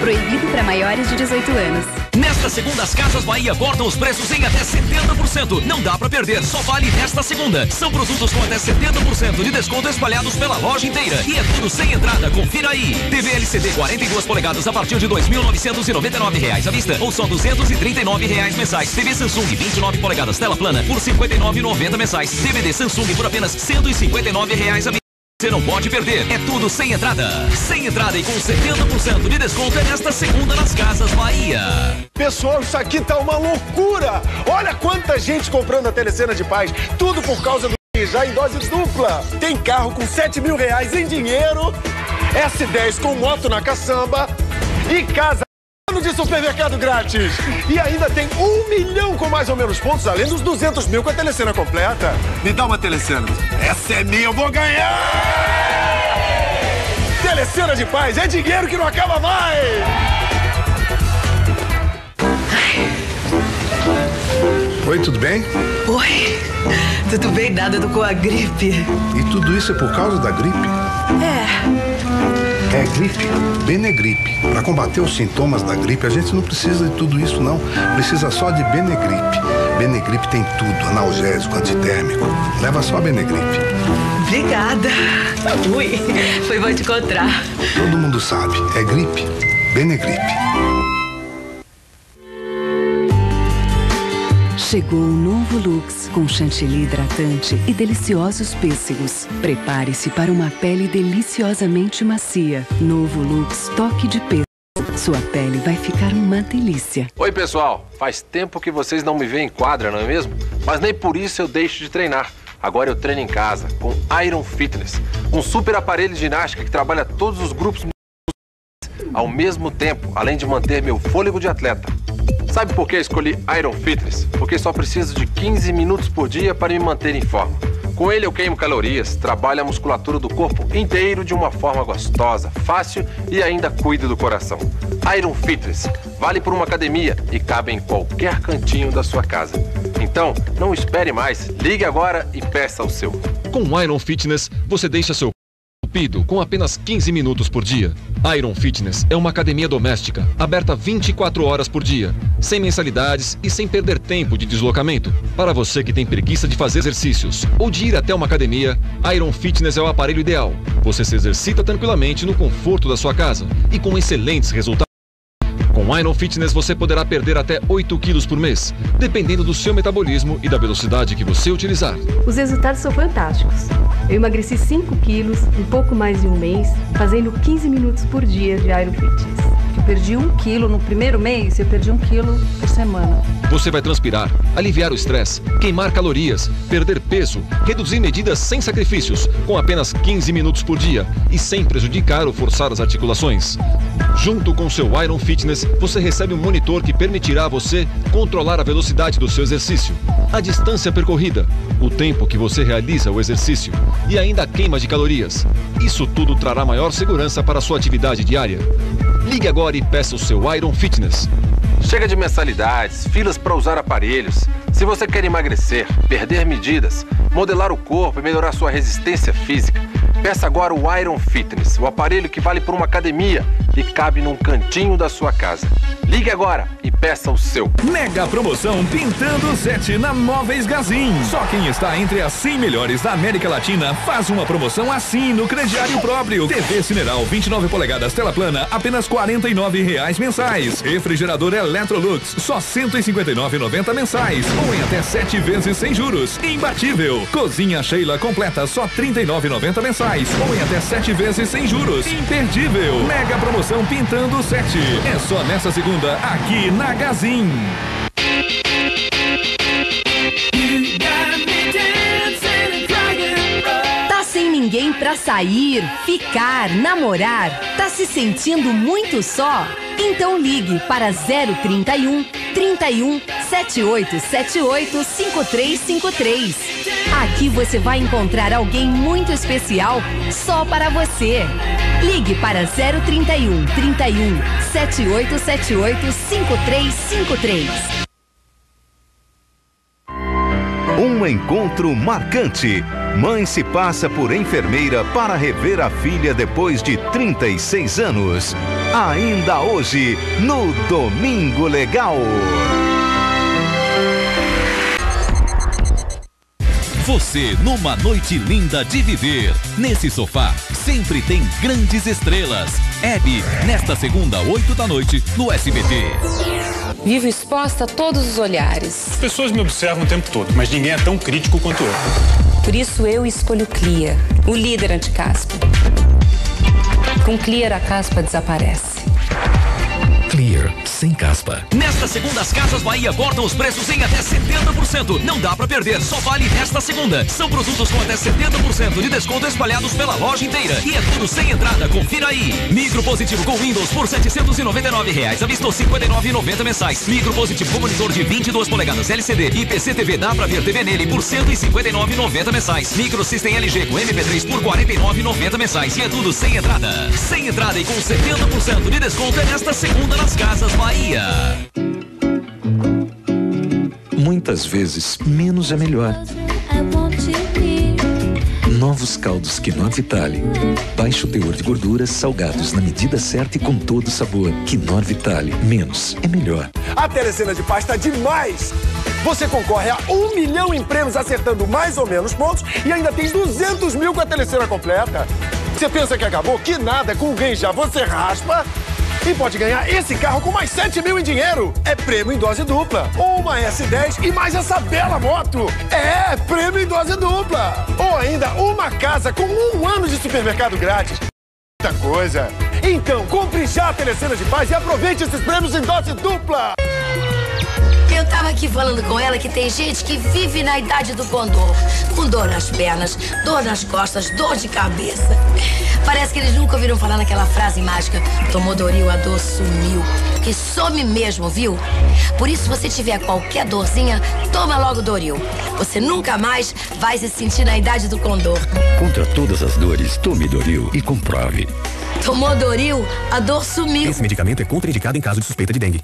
proibido para maiores de 18 anos. Nesta segunda, as Casas Bahia cortam os preços em até 70%. Não dá para perder, só vale nesta segunda. São produtos com até 70% de desconto espalhados pela loja inteira. E é tudo sem entrada, confira aí. TV LCD 42 polegadas a partir de R$ 2.999 à vista ou só 239 reais mensais. TV Samsung 29 polegadas tela plana por R$ 59,90 mensais. DVD Samsung por apenas 159 reais à vista. Você não pode perder. É tudo sem entrada. Sem entrada e com 70% de desconto é nesta segunda nas Casas Bahia. Pessoal, isso aqui tá uma loucura. Olha quanta gente comprando a telecena de paz. Tudo por causa do já em dose dupla. Tem carro com 7 mil reais em dinheiro, S10 com moto na caçamba e casa de supermercado grátis. E ainda tem um milhão com mais ou menos pontos, além dos 200 mil com a telecena completa. Me dá uma telecena. Essa é minha, eu vou ganhar! Telecena de paz é dinheiro que não acaba mais! Oi, tudo bem? Oi, tudo bem? Nada do com a gripe. E tudo isso é por causa da gripe? É. É gripe, Benegripe. Para combater os sintomas da gripe, a gente não precisa de tudo isso, não. Precisa só de Benegripe. Benegripe tem tudo, analgésico, antitérmico. Leva só a Benegripe. Obrigada. Ui, foi bom te encontrar. Todo mundo sabe, é gripe, Benegripe. Chegou o novo Lux com chantilly hidratante e deliciosos pêssegos. Prepare-se para uma pele deliciosamente macia. Novo Lux Toque de Pêssego. Sua pele vai ficar uma delícia. Oi, pessoal. Faz tempo que vocês não me veem em quadra, não é mesmo? Mas nem por isso eu deixo de treinar. Agora eu treino em casa com Iron Fitness, um super aparelho de ginástica que trabalha todos os grupos ao mesmo tempo, além de manter meu fôlego de atleta. Sabe por que escolhi Iron Fitness? Porque só preciso de 15 minutos por dia para me manter em forma. Com ele eu queimo calorias, trabalho a musculatura do corpo inteiro de uma forma gostosa, fácil e ainda cuido do coração. Iron Fitness vale por uma academia e cabe em qualquer cantinho da sua casa. Então, não espere mais, ligue agora e peça o seu. Com Iron Fitness, você deixa seu entupido com apenas 15 minutos por dia. Iron Fitness é uma academia doméstica, aberta 24 horas por dia, sem mensalidades e sem perder tempo de deslocamento. Para você que tem preguiça de fazer exercícios ou de ir até uma academia, Iron Fitness é o aparelho ideal. Você se exercita tranquilamente no conforto da sua casa e com excelentes resultados. Com Iron Fitness você poderá perder até 8 quilos por mês, dependendo do seu metabolismo e da velocidade que você utilizar. Os resultados são fantásticos. Eu emagreci 5 quilos em pouco mais de um mês, fazendo 15 minutos por dia de Iron Fitness. Eu perdi um quilo no primeiro mês, eu perdi um quilo por semana. Você vai transpirar, aliviar o estresse, queimar calorias, perder peso, reduzir medidas sem sacrifícios, com apenas 15 minutos por dia e sem prejudicar ou forçar as articulações. Junto com seu Iron Fitness, você recebe um monitor que permitirá a você controlar a velocidade do seu exercício, a distância percorrida, o tempo que você realiza o exercício e ainda a queima de calorias. Isso tudo trará maior segurança para a sua atividade diária. Ligue agora e peça o seu Iron Fitness. Chega de mensalidades, filas para usar aparelhos. Se você quer emagrecer, perder medidas, modelar o corpo e melhorar sua resistência física, peça agora o Iron Fitness, o aparelho que vale por uma academia e cabe num cantinho da sua casa. Ligue agora e peça o seu. Mega promoção Pintando 7 na Móveis Gazin. Só quem está entre as 100 melhores da América Latina faz uma promoção assim no crediário próprio. TV Cineral 29 polegadas tela plana, apenas 49 reais mensais. Refrigerador Electrolux, só R$ 159,90 mensais. Ou em até 7 vezes sem juros. Imbatível. Cozinha Sheila completa, só R$ 39,90 mensais. Ou em até 7 vezes sem juros. Imperdível. Mega promoção Pintando 7. É só nessa segunda aqui na Gazin. Tá sem ninguém pra sair, ficar, namorar? Tá se sentindo muito só? Então ligue para 031 31 7878 5353. Aqui você vai encontrar alguém muito especial só para você. Ligue para 031 31 7878 5353. Um encontro marcante Mãe se passa por enfermeira para rever a filha depois de 36 anos. Ainda hoje, no Domingo Legal. Você numa noite linda de viver. Nesse sofá sempre tem grandes estrelas. Hebe, nesta segunda, 8 da noite, no SBT. Vivo exposta a todos os olhares. As pessoas me observam o tempo todo, mas ninguém é tão crítico quanto eu. Por isso eu escolho Clear, o líder anti-caspa. Com Clear a caspa desaparece. Sem caspa. Nesta segunda, as Casas Bahia cortam os preços em até 70%. Não dá pra perder, só vale nesta segunda. São produtos com até 70% de desconto espalhados pela loja inteira. E é tudo sem entrada, confira aí. Micro positivo com Windows por 799 reais, vista R$ 59,90 mensais. Micro positivo com monitor de 22 polegadas LCD e PC TV dá pra ver TV nele por R$ 159,90 mensais. Micro System LG com MP3 por R$ 49,90 mensais. E é tudo sem entrada. Sem entrada e com 70% de desconto é nesta segunda nas Casas Bahia. Muitas vezes, menos é melhor. Novos caldos Quinoa Vitale. Baixo teor de gorduras, salgados na medida certa e com todo sabor. Quinoa Vitale. Menos é melhor. A telecena de paz está demais! Você concorre a um milhão em prêmios acertando mais ou menos pontos e ainda tem 200 mil com a telecena completa. Você pensa que acabou? Que nada, com o já você raspa e pode ganhar esse carro com mais 7 mil em dinheiro. É prêmio em dose dupla. Uma S10 e mais essa bela moto. É, prêmio em dose dupla. Ou ainda uma casa com um ano de supermercado grátis. Muita coisa. Então, compre já a Telecena de Paz e aproveite esses prêmios em dose dupla. Tava aqui falando com ela que tem gente que vive na idade do condor. Com dor nas pernas, dor nas costas, dor de cabeça. Parece que eles nunca ouviram falar naquela frase mágica: tomou Doril, a dor sumiu. Que some mesmo, viu? Por isso, se você tiver qualquer dorzinha, toma logo Doril. Você nunca mais vai se sentir na idade do condor. Contra todas as dores, tome Doril e comprove. Tomou Doril, a dor sumiu. Esse medicamento é contraindicado em caso de suspeita de dengue.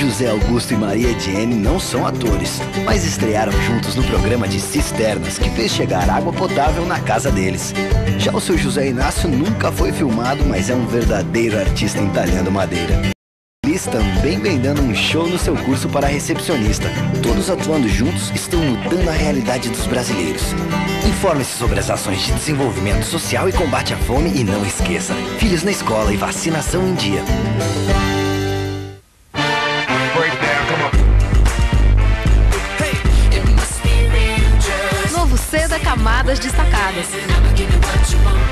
José Augusto e Maria Ediene não são atores, mas estrearam juntos no programa de Cisternas, que fez chegar água potável na casa deles. Já o seu José Inácio nunca foi filmado, mas é um verdadeiro artista entalhando madeira. Eles também vem dando um show no seu curso para recepcionista. Todos atuando juntos estão mudando a realidade dos brasileiros. Informe-se sobre as ações de desenvolvimento social e combate à fome e não esqueça: filhos na escola e vacinação em dia. Destacadas.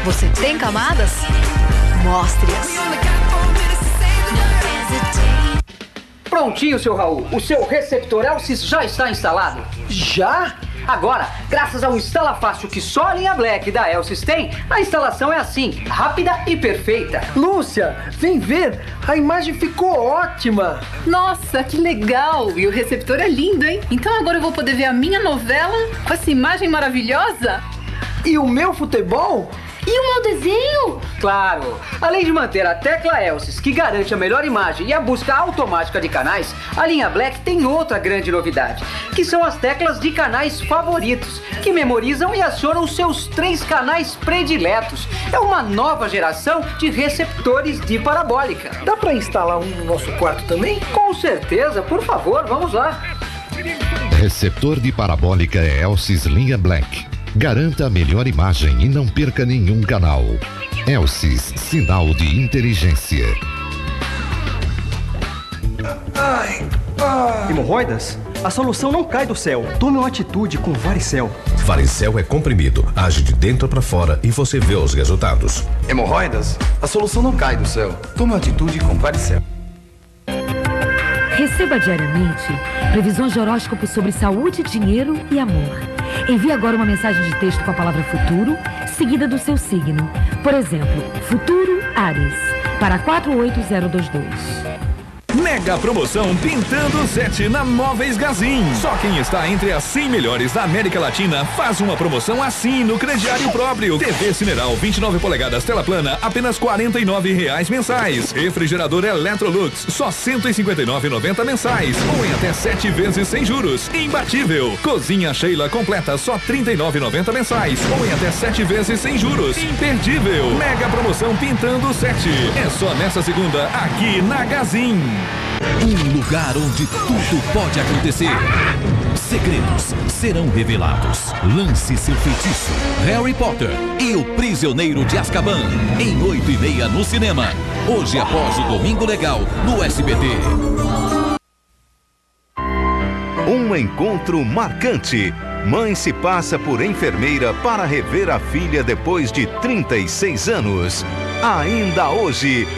Você tem camadas? Mostre-as. Prontinho, seu Raul. O seu receptor Elsys já está instalado. Já? Agora, graças ao Instala Fácil que só a linha Black da Elsys tem, a instalação é assim, rápida e perfeita. Lúcia, vem ver, a imagem ficou ótima. Nossa, que legal! E o receptor é lindo, hein? Então agora eu vou poder ver a minha novela com essa imagem maravilhosa? E o meu futebol? E o meu desenho? Claro! Além de manter a tecla Elsys, que garante a melhor imagem e a busca automática de canais, a linha Black tem outra grande novidade, que são as teclas de canais favoritos, que memorizam e acionam seus três canais prediletos. É uma nova geração de receptores de parabólica. Dá para instalar um no nosso quarto também? Com certeza, por favor, vamos lá. Receptor de parabólica é Elsys Linha Black. Garanta a melhor imagem e não perca nenhum canal. Elsys, sinal de inteligência. Ai, ai. Hemorroidas? A solução não cai do céu. Tome uma atitude com Varicel. Varicel é comprimido, age de dentro para fora e você vê os resultados. Hemorroidas? A solução não cai do céu. Tome uma atitude com Varicel. Receba diariamente previsões de horóscopo sobre saúde, dinheiro e amor. Envie agora uma mensagem de texto com a palavra futuro, seguida do seu signo. Por exemplo, futuro Ares, para 48022. Mega promoção Pintando 7 na Móveis Gazin. Só quem está entre as 100 melhores da América Latina faz uma promoção assim no crediário próprio. TV Cineral 29 polegadas tela plana, apenas 49 reais mensais. Refrigerador Electrolux, só R$ 159,90 mensais. Ou em até 7 vezes sem juros. Imbatível. Cozinha Sheila completa, só R$ 39,90 mensais. Ou em até 7 vezes sem juros. Imperdível. Mega promoção Pintando 7. É só nessa segunda, aqui na Gazin. Um lugar onde tudo pode acontecer. Segredos serão revelados. Lance seu feitiço. Harry Potter e o Prisioneiro de Azkaban. Em oito e meia no cinema. Hoje após o Domingo Legal no SBT. Um encontro marcante. Mãe se passa por enfermeira para rever a filha depois de 36 anos. Ainda hoje,